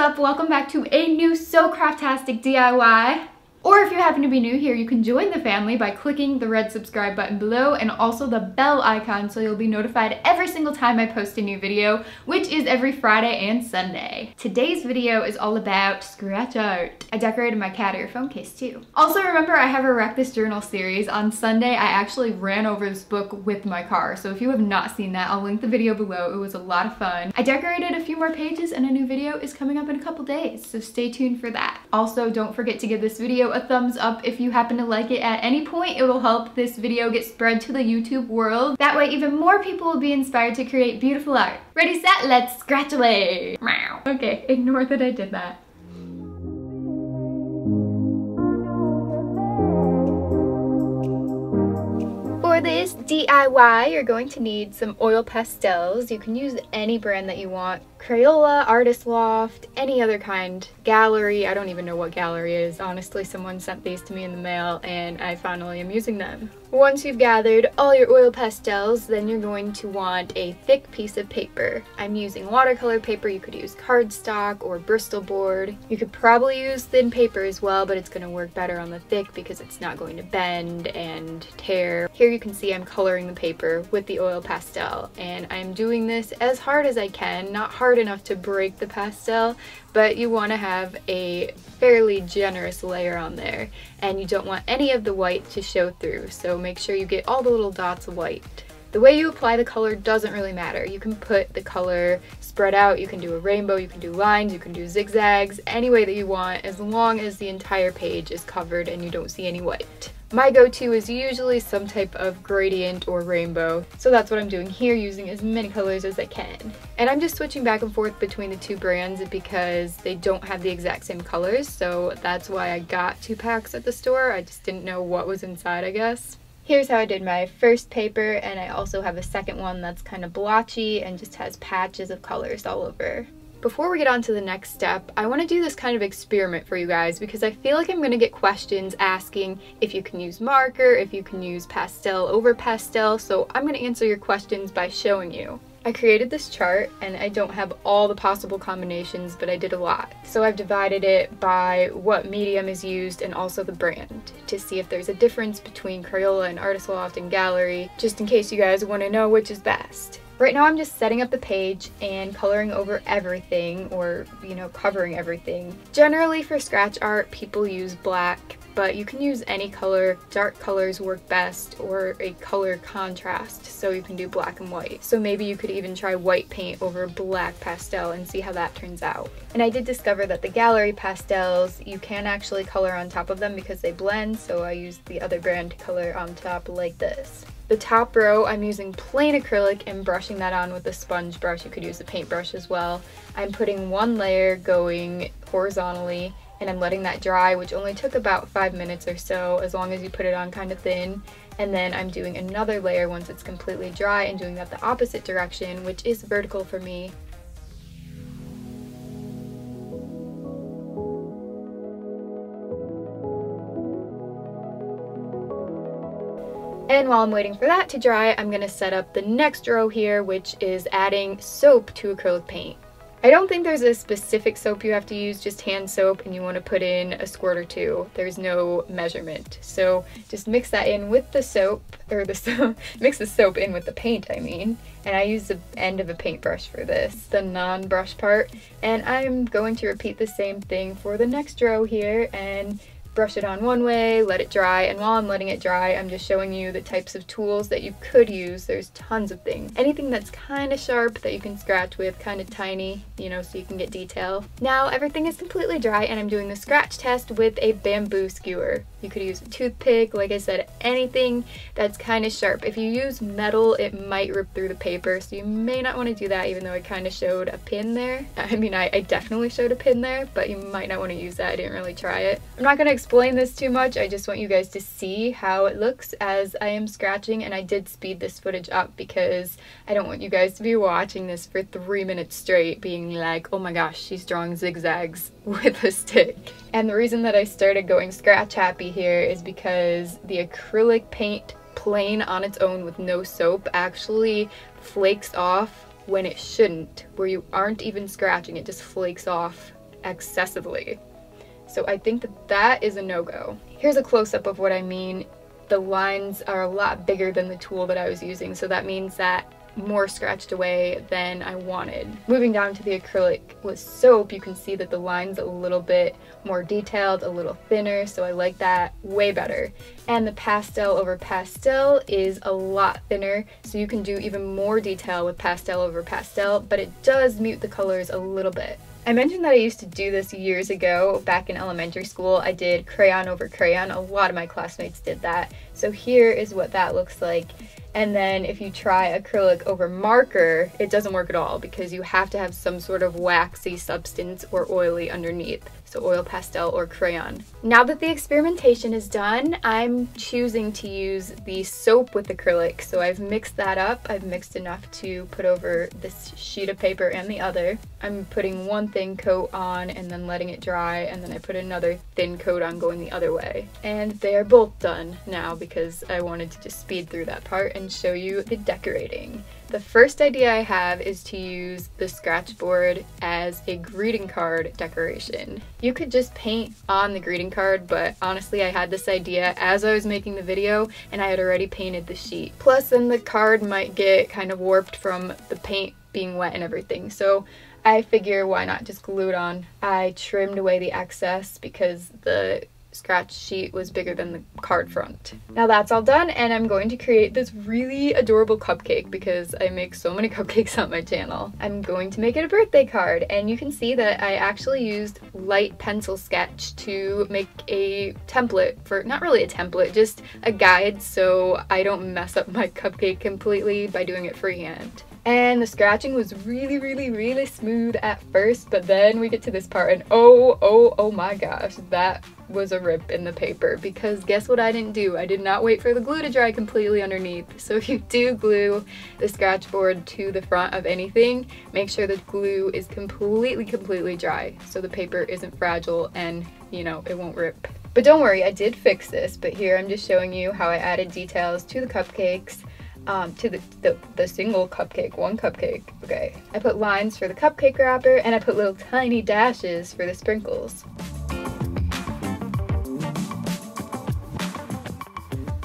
up? Welcome back to a new SoCraftastic DIY. Or if you happen to be new here, you can join the family by clicking the red subscribe button below and also the bell icon so you'll be notified every single time I post a new video, which is every Friday and Sunday. Today's video is all about scratch art. I decorated my cat ear phone case too. Also remember I have a Wreck This Journal series. On Sunday I actually ran over this book with my car, so if you have not seen that, I'll link the video below. It was a lot of fun. I decorated a few more pages and a new video is coming up in a couple days, so stay tuned for that. Also, don't forget to give this video a thumbs up if you happen to like it at any point. It will help this video get spread to the YouTube world. That way even more people will be inspired to create beautiful art. Ready, set, let's scratch away. Okay, ignore that I did that. For this DIY, you're going to need some oil pastels. You can use any brand that you want. Crayola, Artist Loft, any other kind. Gallery, I don't even know what Gallery is. Honestly, someone sent these to me in the mail and I finally am using them. Once you've gathered all your oil pastels, then you're going to want a thick piece of paper. I'm using watercolor paper, you could use cardstock or Bristol board. You could probably use thin paper as well, but it's going to work better on the thick because it's not going to bend and tear. Here you can see I'm coloring the paper with the oil pastel and I'm doing this as hard as I can, not hard enough to break the pastel, but you want to have a fairly generous layer on there and you don't want any of the white to show through so make sure you get all the little dots white. The way you apply the color doesn't really matter. You can put the color spread out, you can do a rainbow, you can do lines, you can do zigzags, any way that you want as long as the entire page is covered and you don't see any white. My go-to is usually some type of gradient or rainbow, so that's what I'm doing here, using as many colors as I can. And I'm just switching back and forth between the two brands because they don't have the exact same colors, so that's why I got two packs at the store. I just didn't know what was inside, I guess. Here's how I did my first paper, and I also have a second one that's kind of blotchy and just has patches of colors all over. Before we get on to the next step, I want to do this kind of experiment for you guys because I feel like I'm going to get questions asking if you can use marker, if you can use pastel over pastel, so I'm going to answer your questions by showing you. I created this chart and I don't have all the possible combinations, but I did a lot. So I've divided it by what medium is used and also the brand to see if there's a difference between Crayola and Artist Loft and Gallery, just in case you guys want to know which is best. Right now I'm just setting up the page and coloring over everything or, you know, covering everything. Generally for scratch art, people use black, but you can use any color. Dark colors work best or a color contrast, so you can do black and white. So maybe you could even try white paint over black pastel and see how that turns out. And I did discover that the gallery pastels, you can actually color on top of them because they blend, so I used the other brand to color on top like this. The top row, I'm using plain acrylic and brushing that on with a sponge brush. You could use a paintbrush as well. I'm putting one layer going horizontally and I'm letting that dry, which only took about five minutes or so, as long as you put it on kind of thin. And then I'm doing another layer once it's completely dry and doing that the opposite direction, which is vertical for me. And while I'm waiting for that to dry, I'm going to set up the next row here, which is adding soap to acrylic paint. I don't think there's a specific soap you have to use, just hand soap, and you want to put in a squirt or two. There's no measurement. So just mix that in with the soap, or the soap, mix the soap in with the paint, I mean. And I use the end of a paintbrush for this, the non-brush part. And I'm going to repeat the same thing for the next row here, and brush it on one way, let it dry, and while I'm letting it dry, I'm just showing you the types of tools that you could use. There's tons of things. Anything that's kind of sharp that you can scratch with, kind of tiny, you know, so you can get detail. Now everything is completely dry and I'm doing the scratch test with a bamboo skewer. You could use a toothpick, like I said, anything that's kind of sharp. If you use metal, it might rip through the paper, so you may not want to do that, even though I kind of showed a pin there. I mean, I, I definitely showed a pin there, but you might not want to use that. I didn't really try it. I'm not going to explain this too much. I just want you guys to see how it looks as I am scratching, and I did speed this footage up because I don't want you guys to be watching this for three minutes straight being like, oh my gosh, she's drawing zigzags with a stick. And the reason that I started going scratch happy here is because the acrylic paint plain on its own with no soap actually flakes off when it shouldn't, where you aren't even scratching, it just flakes off excessively. So I think that that is a no-go. Here's a close-up of what I mean. The lines are a lot bigger than the tool that I was using, so that means that more scratched away than I wanted. Moving down to the acrylic with soap, you can see that the line's a little bit more detailed, a little thinner, so I like that way better. And the pastel over pastel is a lot thinner, so you can do even more detail with pastel over pastel, but it does mute the colors a little bit. I mentioned that I used to do this years ago back in elementary school. I did crayon over crayon. A lot of my classmates did that. So here is what that looks like. And then if you try acrylic over marker, it doesn't work at all because you have to have some sort of waxy substance or oily underneath so oil pastel or crayon. Now that the experimentation is done, I'm choosing to use the soap with acrylic. So I've mixed that up. I've mixed enough to put over this sheet of paper and the other. I'm putting one thin coat on and then letting it dry and then I put another thin coat on going the other way. And they are both done now because I wanted to just speed through that part and show you the decorating. The first idea I have is to use the scratch board as a greeting card decoration. You could just paint on the greeting card, but honestly I had this idea as I was making the video and I had already painted the sheet. Plus then the card might get kind of warped from the paint being wet and everything. So I figure why not just glue it on. I trimmed away the excess because the scratch sheet was bigger than the card front. Now that's all done and I'm going to create this really adorable cupcake because I make so many cupcakes on my channel. I'm going to make it a birthday card and you can see that I actually used light pencil sketch to make a template for, not really a template, just a guide so I don't mess up my cupcake completely by doing it freehand. And the scratching was really, really, really smooth at first, but then we get to this part and oh, oh, oh my gosh, that was a rip in the paper because guess what I didn't do? I did not wait for the glue to dry completely underneath. So if you do glue the scratch board to the front of anything, make sure the glue is completely, completely dry so the paper isn't fragile and, you know, it won't rip. But don't worry, I did fix this, but here I'm just showing you how I added details to the cupcakes um, to the, the, the single cupcake, one cupcake. Okay, I put lines for the cupcake wrapper and I put little tiny dashes for the sprinkles.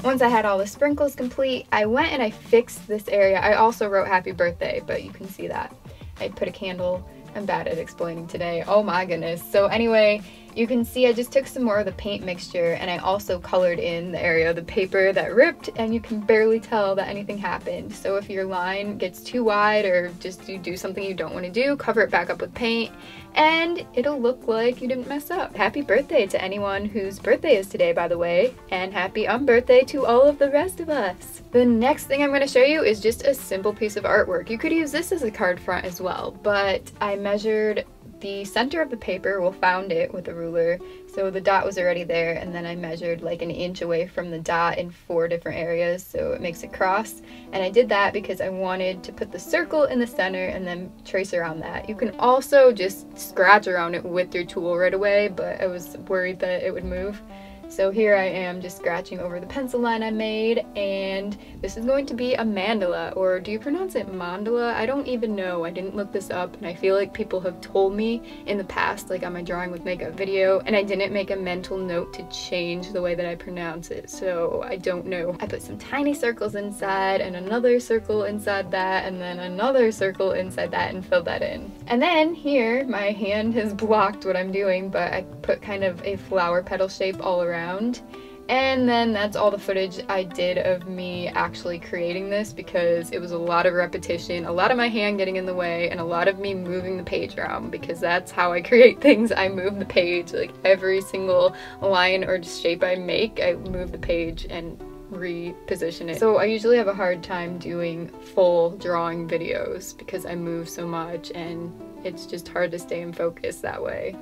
Once I had all the sprinkles complete, I went and I fixed this area. I also wrote happy birthday, but you can see that. I put a candle. I'm bad at explaining today. Oh my goodness. So anyway, you can see I just took some more of the paint mixture and I also colored in the area of the paper that ripped and you can barely tell that anything happened. So if your line gets too wide or just you do something you don't want to do, cover it back up with paint and it'll look like you didn't mess up. Happy birthday to anyone whose birthday is today, by the way, and happy um unbirthday to all of the rest of us. The next thing I'm going to show you is just a simple piece of artwork. You could use this as a card front as well, but I measured the center of the paper, we'll found it with a ruler. So the dot was already there and then I measured like an inch away from the dot in four different areas so it makes a cross. And I did that because I wanted to put the circle in the center and then trace around that. You can also just scratch around it with your tool right away, but I was worried that it would move. So here I am just scratching over the pencil line I made and this is going to be a mandala or do you pronounce it mandala? I don't even know. I didn't look this up and I feel like people have told me in the past like on my drawing with makeup video and I didn't make a mental note to change the way that I pronounce it so I don't know. I put some tiny circles inside and another circle inside that and then another circle inside that and filled that in. And then here my hand has blocked what I'm doing but I put kind of a flower petal shape all around around. And then that's all the footage I did of me actually creating this because it was a lot of repetition, a lot of my hand getting in the way, and a lot of me moving the page around because that's how I create things. I move the page, like every single line or shape I make, I move the page and reposition it. So I usually have a hard time doing full drawing videos because I move so much and it's just hard to stay in focus that way.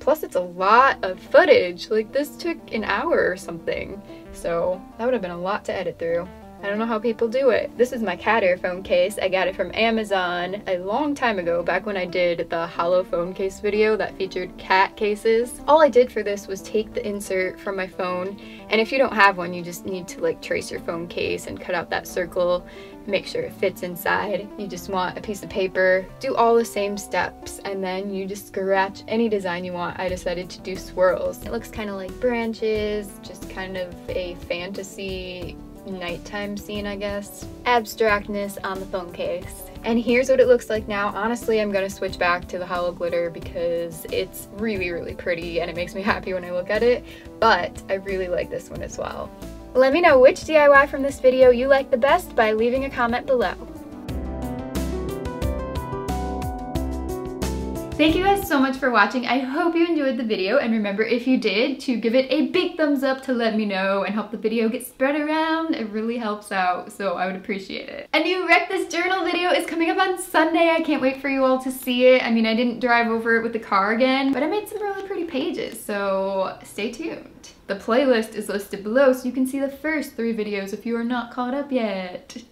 Plus it's a lot of footage. Like this took an hour or something. So that would have been a lot to edit through. I don't know how people do it. This is my cat ear phone case. I got it from Amazon a long time ago, back when I did the holo phone case video that featured cat cases. All I did for this was take the insert from my phone, and if you don't have one, you just need to like trace your phone case and cut out that circle make sure it fits inside. You just want a piece of paper, do all the same steps, and then you just scratch any design you want. I decided to do swirls. It looks kind of like branches, just kind of a fantasy nighttime scene, I guess. Abstractness on the phone case. And here's what it looks like now. Honestly, I'm gonna switch back to the holo glitter because it's really, really pretty and it makes me happy when I look at it, but I really like this one as well. Let me know which DIY from this video you like the best by leaving a comment below. Thank you guys so much for watching. I hope you enjoyed the video and remember if you did to give it a big thumbs up to let me know and help the video get spread around. It really helps out so I would appreciate it. A new Wreck This Journal video is coming up on Sunday. I can't wait for you all to see it. I mean I didn't drive over it with the car again but I made some really pretty pages so stay tuned. The playlist is listed below so you can see the first three videos if you are not caught up yet.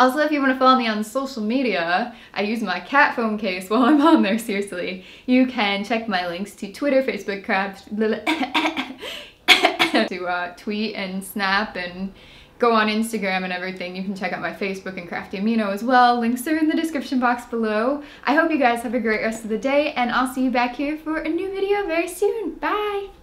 Also, if you want to follow me on social media, I use my cat phone case while I'm on there, seriously. You can check my links to Twitter, Facebook, Craft, to uh, tweet and snap and go on Instagram and everything. You can check out my Facebook and Crafty Amino as well. Links are in the description box below. I hope you guys have a great rest of the day and I'll see you back here for a new video very soon. Bye!